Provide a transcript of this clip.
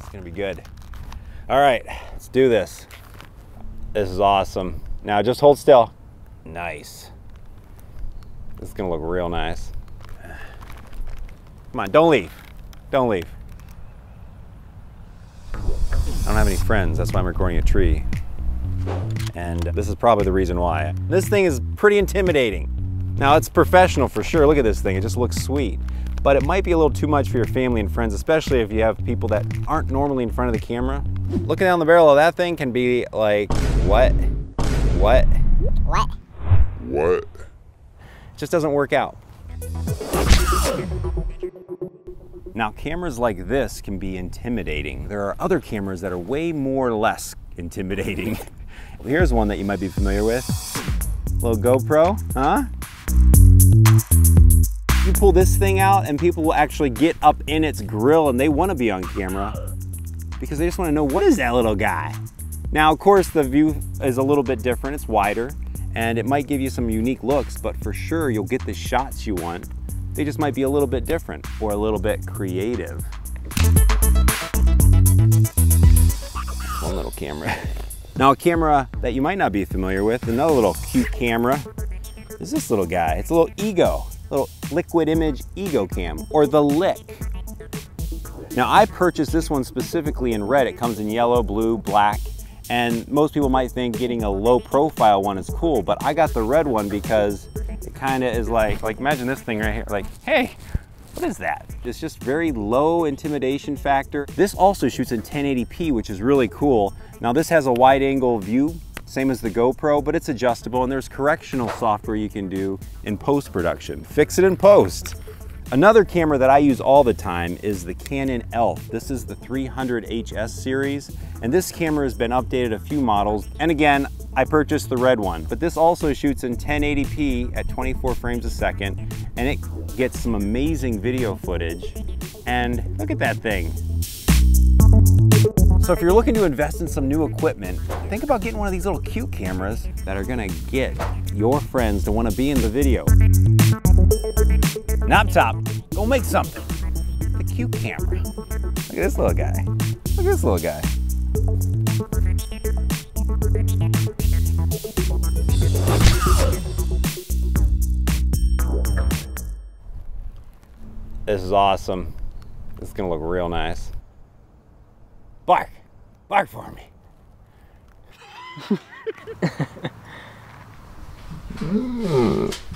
It's gonna be good. All right, let's do this. This is awesome. Now just hold still. Nice. This is gonna look real nice. Come on, don't leave. Don't leave. I don't have any friends, that's why I'm recording a tree. And this is probably the reason why. This thing is pretty intimidating. Now it's professional for sure. Look at this thing, it just looks sweet. But it might be a little too much for your family and friends, especially if you have people that aren't normally in front of the camera. Looking down the barrel of that thing can be like, what? What? What? What? It just doesn't work out. Now cameras like this can be intimidating. There are other cameras that are way more or less intimidating. Here's one that you might be familiar with. Little GoPro, huh? Pull this thing out and people will actually get up in its grill and they wanna be on camera because they just wanna know what is that little guy? Now, of course, the view is a little bit different, it's wider, and it might give you some unique looks, but for sure you'll get the shots you want. They just might be a little bit different or a little bit creative. One little camera. Now a camera that you might not be familiar with, another little cute camera, is this little guy. It's a little Ego, little liquid image Ego cam, or the Lick. Now I purchased this one specifically in red. It comes in yellow, blue, black, and most people might think getting a low profile one is cool, but I got the red one because it kind of is like, like imagine this thing right here, like, hey, what is that? It's just very low intimidation factor. This also shoots in 1080p, which is really cool. Now this has a wide angle view, same as the GoPro, but it's adjustable and there's correctional software you can do in post-production. Fix it in post. Another camera that I use all the time is the Canon ELPH. This is the 300HS series, and this camera has been updated a few models. And again, I purchased the red one, but this also shoots in 1080p at 24 frames a second, and it gets some amazing video footage. And look at that thing. So if you're looking to invest in some new equipment, think about getting one of these little cute cameras that are gonna get your friends to wanna be in the video. Knoptop, go make something. The cute camera. Look at this little guy. Look at this little guy. This is awesome. This is gonna look real nice. Bark, bark for me. Mm.